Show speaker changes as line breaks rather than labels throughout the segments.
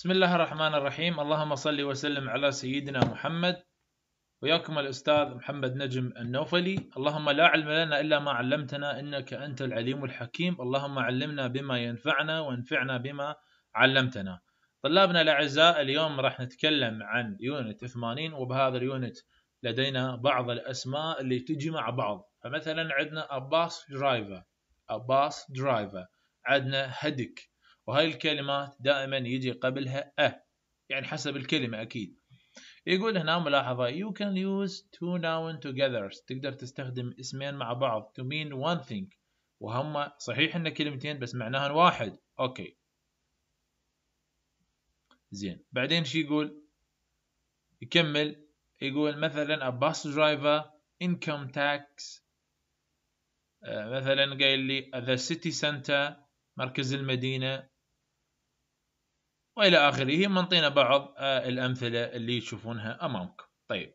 بسم الله الرحمن الرحيم اللهم صل وسلم على سيدنا محمد وياكم الأستاذ محمد نجم النوفلي اللهم لا علم لنا إلا ما علمتنا إنك أنت العليم الحكيم اللهم علمنا بما ينفعنا وانفعنا بما علمتنا طلابنا الأعزاء اليوم راح نتكلم عن unit 80 وبهذا ال unit لدينا بعض الأسماء اللي تجي مع بعض فمثلا عندنا bus driver bus driver عندنا هدك وهاي الكلمات دائما يجي قبلها a يعني حسب الكلمة أكيد. يقول هنا ملاحظة you can use two noun together. تقدر تستخدم اسمين مع بعض to mean one thing. وهم صحيح إن كلمتين بس معناها واحد. okay. زين. بعدين شو يقول؟ يكمل. يقول مثلا a bus driver income tax. آه، مثلا قايل لي the city center مركز المدينة وإلى آخره. منطينا بعض آه، الأمثلة اللي تشوفونها امامكم طيب.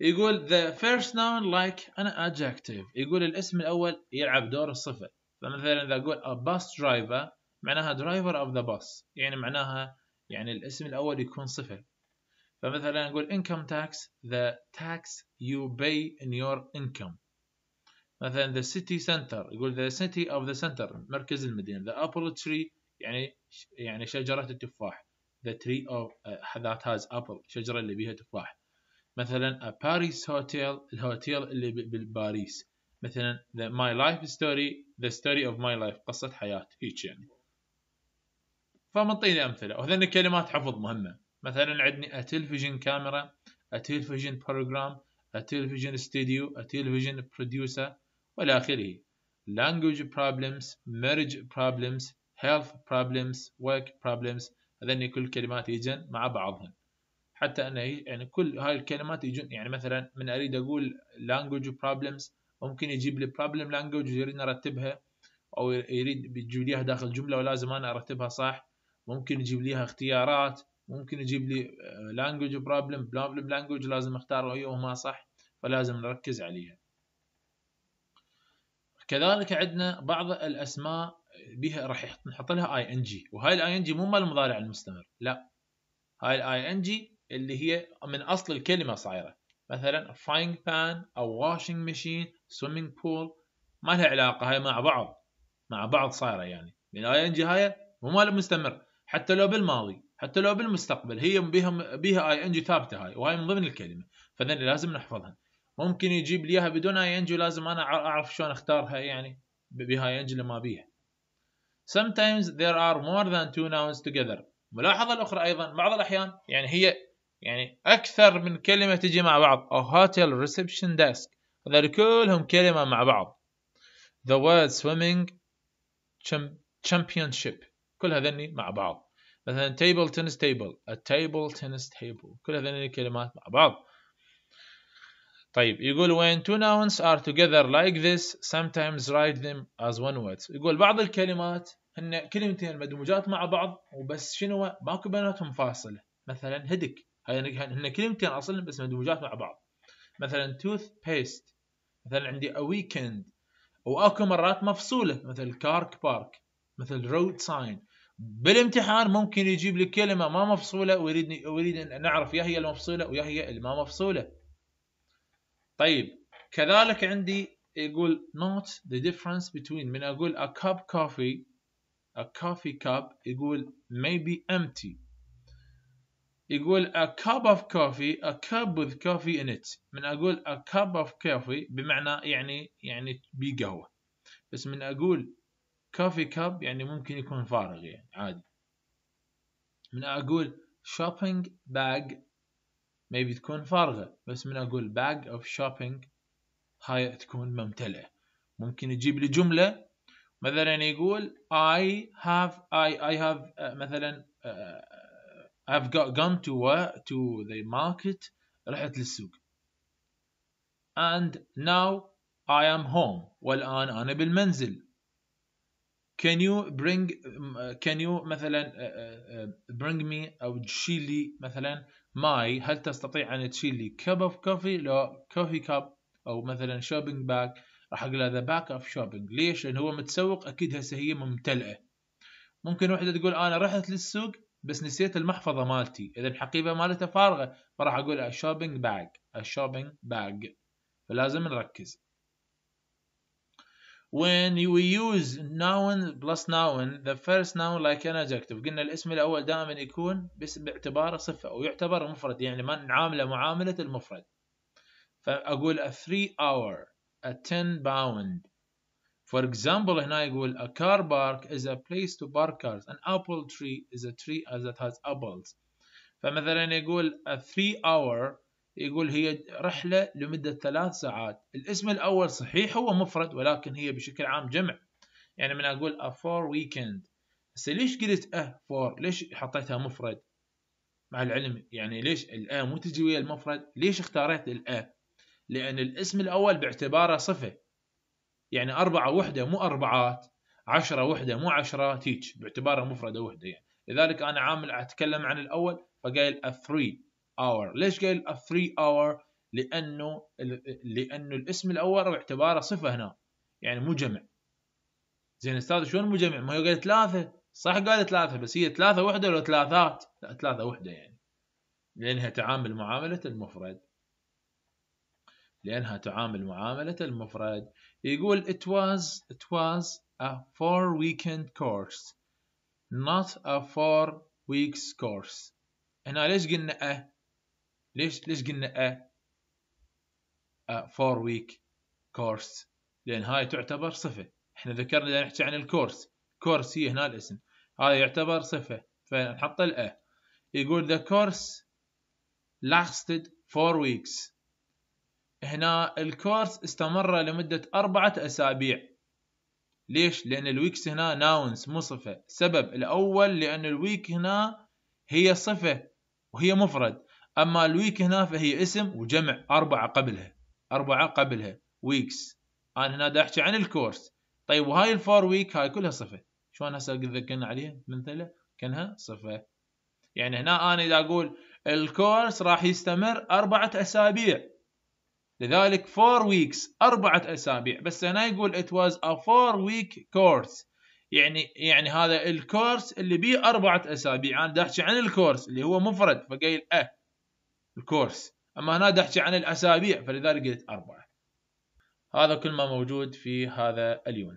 يقول the first noun like an adjective. يقول الاسم الأول يلعب دور الصفة. فمثلا إذا أقول a bus driver معناها driver of the bus. يعني معناها يعني الاسم الأول يكون صفة. فمثلا نقول income tax. The tax you pay in your income. مثلا the city center يقول the city of the center مركز المدينة the apple tree يعني يعني شجرة التفاح the tree of uh, that has apple شجرة اللي بيها تفاح مثلا a Paris hotel الهوتيل اللي بالباريس مثلا the my life story the story of my life قصة حياة هيك يعني فمنطيني أمثلة وهذين الكلمات حفظ مهمة مثلا عندني a television camera a television program a television studio a television producer والى آخره. Language problems marriage problems health problems work problems. هذني كل كلمات يجن مع بعضهن حتى انه يعني كل هاي الكلمات يجون يعني مثلا من أريد أقول language problems ممكن يجيب لي problem language يريد نرتبها أو يريد بيجيب لي داخل جملة ولازم أنا أرتبها صح. ممكن يجيب لي اختيارات ممكن يجيب لي language problem problem language لازم أختار ايهما صح فلازم نركز عليها. كذلك عندنا بعض الأسماء بها راح نحط لها ing وهاي ال ing مو مال المضارع المستمر لا. هاي ال ing اللي هي من أصل الكلمة صايرة. مثلا frying pan أو washing machine swimming pool ما لها علاقة هاي مع بعض مع بعض صايرة يعني. ال ing هاي مو مال مستمر. حتى لو بالماضي حتى لو بالمستقبل هي بها بها ing ثابتة هاي وهاي من ضمن الكلمة. فذن لازم نحفظها. ممكن يجيب لي إياها بدون ing ولازم أنا أعرف شلون أختارها يعني بها ing لو ما بيها. Sometimes there are more than two nouns together. ملاحظة الأخرى أيضا بعض الأحيان يعني هي يعني أكثر من كلمة تجي مع بعض. A hotel reception desk. هذول كلهم كلمة مع بعض. The word swimming championship. كل هذني مع بعض. مثلا table tennis table. A table tennis table. كل هذني الكلمات مع بعض. طيب يقول when two nouns are together like this sometimes write them as one word. يقول بعض الكلمات هن كلمتين مدموجات مع بعض وبس شنو؟ ماكو بيناتهم فاصلة. مثلا هدك هن كلمتين أصلا بس مدموجات مع بعض. مثلا toothpaste مثلا عندي a weekend. وأكو مرات مفصولة. مثل car park مثل road sign بالامتحان ممكن يجيب لي كلمة ما مفصولة ويريد ويريد إن نعرف يا هي المفصولة ويا هي اللي ما مفصولة. طيب كذلك عندي يقول note the difference between من أقول a cup coffee a coffee cup يقول maybe empty يقول a cup of coffee a cup with coffee in it من أقول a cup of coffee بمعنى يعني يعني بقهوة بس من أقول coffee cup يعني ممكن يكون فارغ يعني عادي من أقول shopping bag maybe تكون فارغة. بس من أقول bag of shopping هاي تكون ممتلئة. ممكن يجيب لي جملة مثلا يقول I have I I have uh, مثلا uh, I've got gone to work to the market رحت للسوق. And now I am home. والآن أنا بالمنزل. Can you bring can you مثلا bring me أو تشيل لي مثلا ماي هل تستطيع أن تشيل لي cup of coffee لو coffee cup أو مثلا shopping bag راح أقول the bag of shopping ليش؟ لأن هو متسوق أكيد هسه هي ممتلئة. ممكن وحده تقول أنا رحت للسوق بس نسيت المحفظة مالتي. إذا الحقيبة مالتها فارغة فراح أقول ال shopping bag ال shopping bag فلازم نركز. when we use noun plus noun the first noun like an adjective قلنا الاسم الاول دائما يكون بس باعتباره صفه ويعتبر مفرد يعني ما نعامله معامله المفرد فاقول a 3 hour a 10 pound for example هنا يقول a car park is a place to park cars an apple tree is a tree that has apples فمثلا يقول a 3 hour يقول هي رحلة لمدة ثلاث ساعات. الاسم الأول صحيح هو مفرد ولكن هي بشكل عام جمع. يعني من أقول a for weekend. هسه ليش قلت أه for ليش حطيتها مفرد؟ مع العلم يعني ليش الأ مو تجي ويا المفرد؟ ليش اختاريت الأ لأن الاسم الأول باعتباره صفة. يعني أربعة وحدة مو أربعات عشرة وحدة مو عشرات هيك باعتباره مفردة وحدة يعني. لذلك أنا عامل أتكلم عن الأول فقايل a three. Hour. ليش قايل a 3 hour لأنه لأنه الاسم الأول باعتباره صفة هنا. يعني مو جمع. زين أستاذ شلون مو جمع؟ ما هي قال ثلاثة. صح قال ثلاثة بس هي ثلاثة وحدة ولا ثلاثات؟ لا ثلاثة وحدة يعني. لأنها تعامل معاملة المفرد. لأنها تعامل معاملة المفرد. يقول it was it was a four weekend course not a four weeks course. هنا ليش قلنا a ليش ليش قلنا a, a four week course. لأن هاي تعتبر صفة. إحنا ذكرنا نحكي عن الكورس. كورس هي هنا الاسم. هذا يعتبر صفة. فنحط ال a يقول the course lasted four weeks. هنا ال course استمر لمدة أربعة أسابيع. ليش؟ لأن ال weeks هنا nouns مو صفة. سبب الأول لأن ال week هنا هي صفة وهي مفرد. أما ال week هنا فهي اسم وجمع أربعة قبلها. أربعة قبلها. weeks. أنا هنا دا أحكي عن ال course. طيب وهاي ال four week هاي كلها صفة. شلون هسه ذكرنا عليها؟ مثله كأنها صفة. يعني هنا أنا إذا أقول ال course راح يستمر أربعة أسابيع. لذلك four weeks أربعة أسابيع. بس هنا يقول it was a four week course. يعني يعني هذا ال course اللي بيه أربعة أسابيع. أنا دا أحكي عن ال course اللي هو مفرد. فقايل a. ال course. أما هنا أحكي عن الأسابيع فلذلك قلت أربعة. هذا كل ما موجود في هذا اليونت.